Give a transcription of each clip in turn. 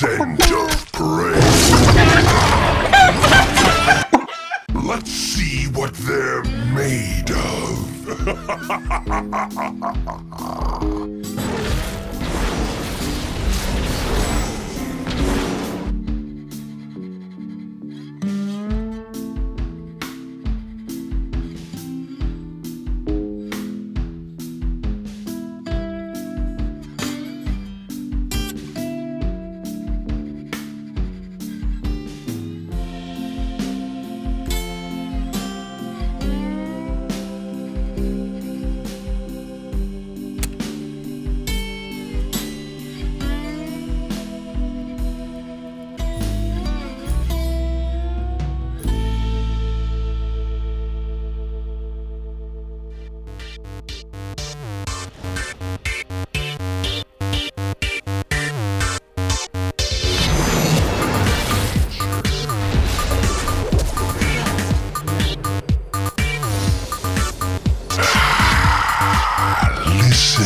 scent of. Let's see what they're made of.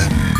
Ha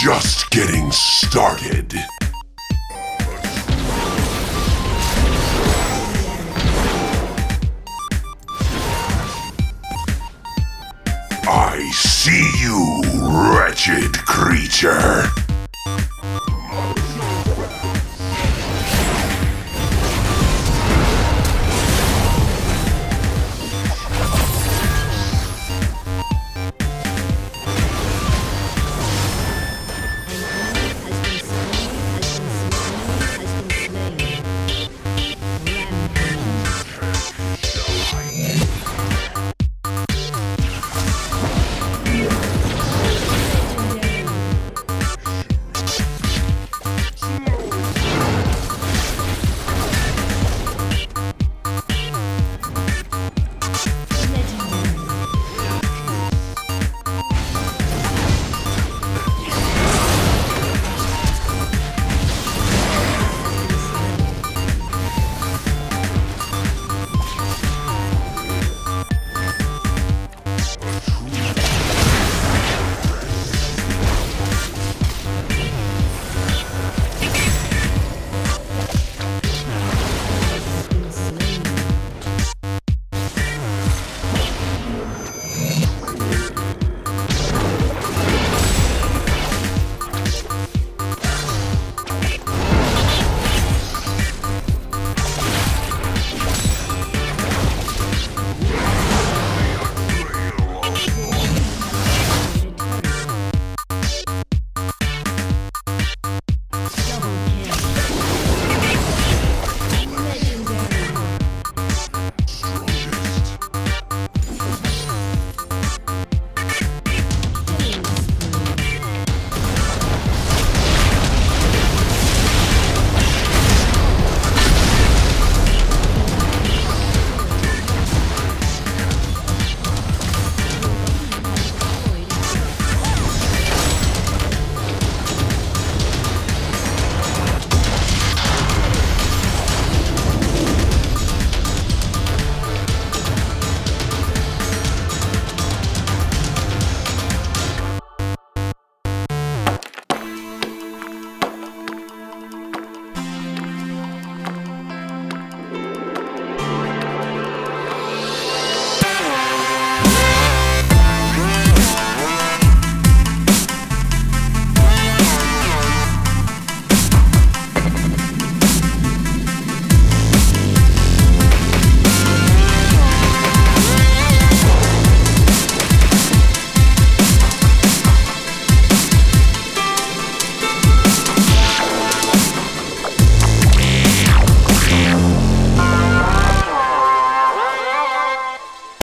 Just getting started. I see you, wretched creature.